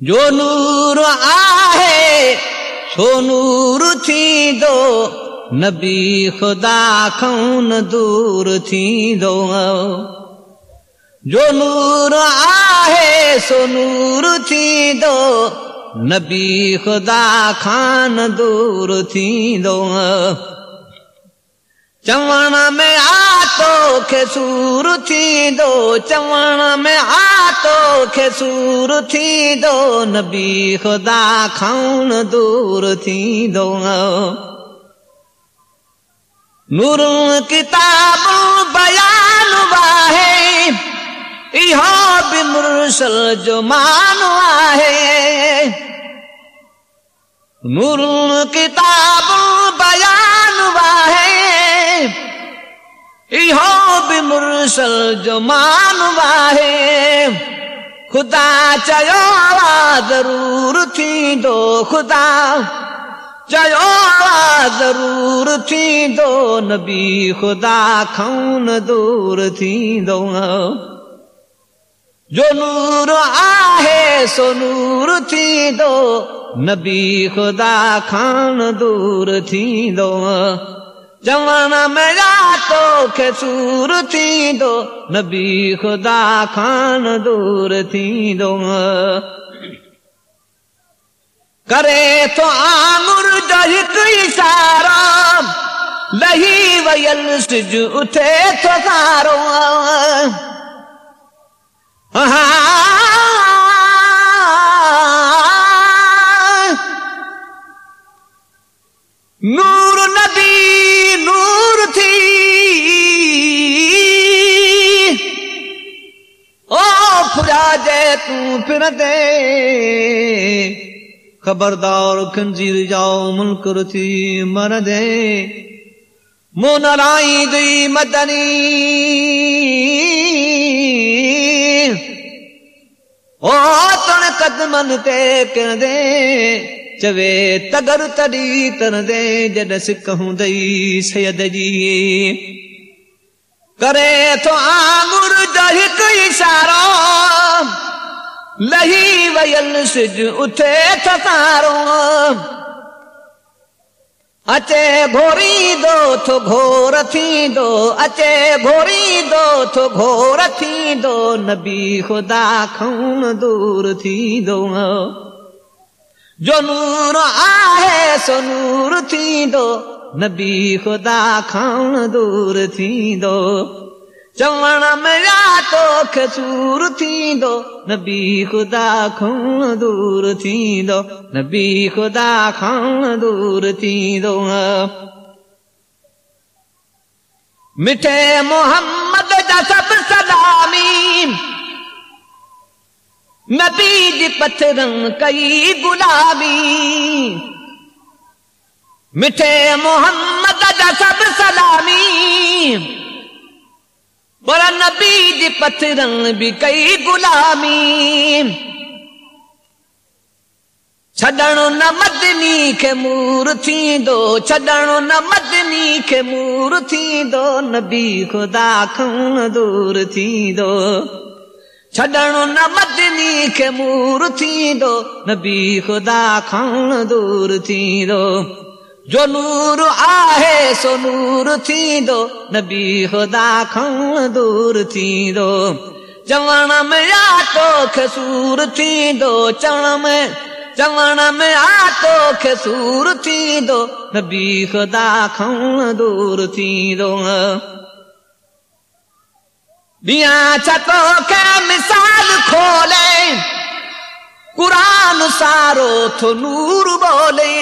جو نور آهي ٿيندو. نبي خدا کان دور ٿيندو. جو نور آهي سو نور ٿيندو. نبي خدا کان نه دور ٿيندو چوڻ ۾ آتو کي سور ٿيندو چوڻ ۾ آتو کي سور ٿيندو نبي خدا کان دور ٿيندو. نور ڪتاب بيان آهي اهو به مرسل جو مان آهي. نور ڪتاب خدا ٿيندو خدا. ٿيندو نبي خدا کان دور ٿيندو. نور آهي سو نور ٿيندو نبي خدا کان دور ٿيندو چوڻ ۾ راتو کي سور ٿيندو نبي خدا کان نه دور ٿيندو. ڪري ٿو آنگر جو هڪ اشارو لهي ويل سج اٿي ٿو سارو. نور جي تون ڦر دي خبردار کنجير جائو منڪر ٿي مر دي من لائي دي مدني او تڻ قدمن تي ڪر دي چوي تگر تڏي تر دي جڏ سڪ هوندئي سيد جي ڪري ٿو آنگر جو هڪ اشارو. لهي ويل سج اٿي ٿڪارو. اچي گهوريندو ٿو گهور ٿيندو اچي گهوريندو ٿو گهور ٿيندو نبي خدا کان دور ٿيندو. جو نور آهي سو نور ٿيندو نبي خدا کان دور ٿيندو. چوڻ ۾ راتو کي سور ٿيندو. نبي خدا کان دور ٿيندو. نبي خدا کان دور ٿيندو. مٺي محمد جا سڀ سلامي نبي جي پٿرن ڪئي گلابي مٺي محمد جا سلامي. پر نبي جي پٿرن به ڪئي گلامي. ڇڏڻ نه مدني کي مور ٿيندو ڇڏڻ نه مدني کي مور ٿيندو نبي خدا کان دور ٿيندو. ڇڏڻ نه مدني کي مور ٿيندو نبي خدا کان دور ٿيندو جو نور آهي سو نور ٿيندو نبي خدا کان دور ٿيندو. چوڻ ۾ آتو کي سور ٿيندو چوڻ ۾ چوڻ ۾ آتو کي سور ٿيندو نبي خدا کان دور ٿيندو. ڏينهن ڇتو کي مثال کولي قر سارو ٿو نور بولي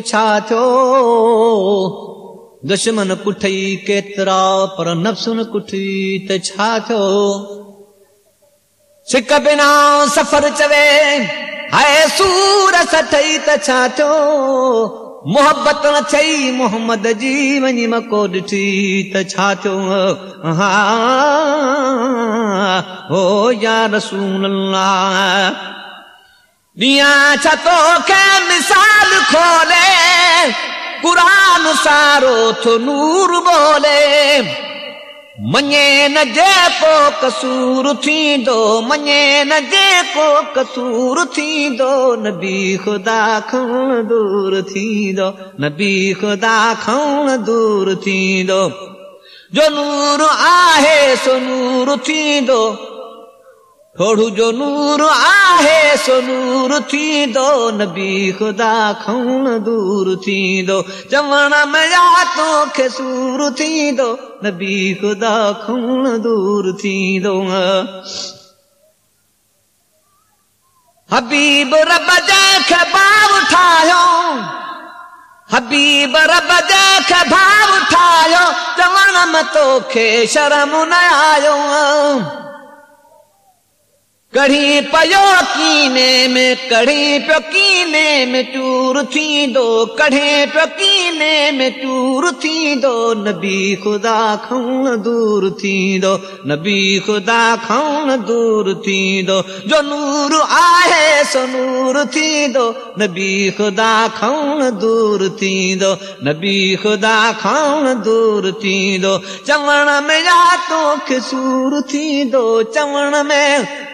छा थियो दुश्मन कुठई केतिरा पर नफ़्सन कुठी त छा थियो? बिना सफ़र चवे हाय सूर सठई त छा थियो محبت نه چئي محمد جي وڃي مڪو ڪو ڏٺي ته ڇا ٿيو؟ ها هو يا رسول ڏينهن ڇا توکي مثال کولي قرآن سارو ٿو نور بولي مڃي نه جيڪو ڪسور ٿيندو مڃي نه جيڪو ڪسور ٿيندو نبي خدا کڻ دور ٿيندو نبي خدا کڻ دور ٿيندو. جو نور آهي سو نور ٿيندو ٿوڙو جو نور آهي سو نور ٿيندو نبي خدا کڻ دور ٿيندو. چوڻ ۾ يا توکي سور ٿيندو نبي خدا کڻ دور ٿيندو. حبيب رب جنهن کي ڀاو ٺاهيو حبيب رب جنهن کي ڀاو ٺاهيو چوڻ ۾ توکي شرم نه آيو ڪڙهي پيو ڪيني ۾ ڪڙهي پيو ڪيني ۾ چور ٿيندو. ڪڙهي پيو ڪيني ۾ چور ٿيندو. نبي خدا کڻ دور ٿيندو. نبي خدا کڻ دور ٿيندو. جو نور آهي سو نور ٿيندو. نبي خدا کڻ دور ٿيندو. نبي خدا کڻ دور ٿيندو. چوڻ ۾ يا توکي سور ٿيندو. چوڻ ۾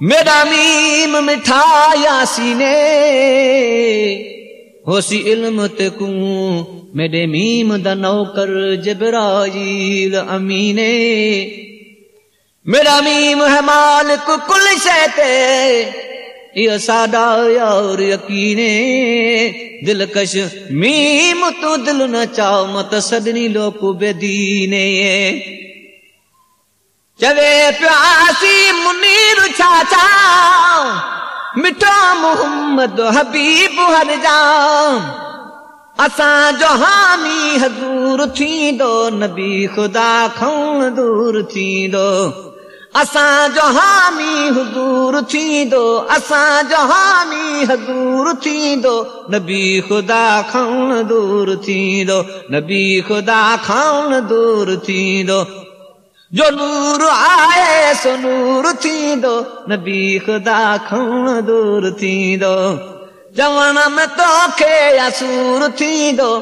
میرا میم مٹھایا سینے۔ ہوسی علم تکوں میرے میم دا نوکر جبرائیل امینے۔ میرا میم ہے مالک کل شہتے یہ سادہ یار یقینے۔ دلکش میم تو دل نہ چاؤ مت سدنی لوکو بے دینے۔ چوي پياسي منير ڇا ڇا مٺو محمد حبيب هر جام. اسان جو هامي حضور ٿيندو نبي خدا کڻ دور ٿيندو. اسان جو هامي حضور ٿيندو اسان جو هامي حضور ٿيندو نبي خدا کڻ دور ٿيندو نبي خدا کڻ دور ٿيندو جو نور سو نور ٿيندو. نبي خدا کڻ دور ٿيندو. چوڻ ۾ توکي اسور ٿيندو.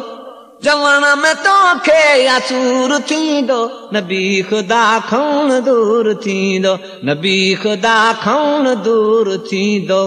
چوڻ ۾ توکي اسور ٿيندو. نبي خدا کڻ دور ٿيندو. نبي خدا کڻ دور ٿيندو